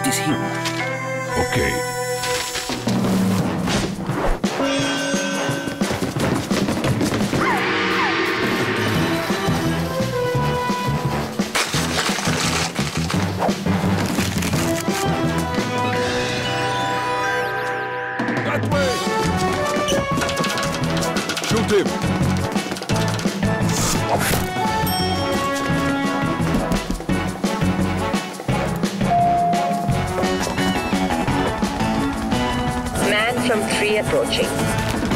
It is him. Okay. That way! Shoot him! From three approaching.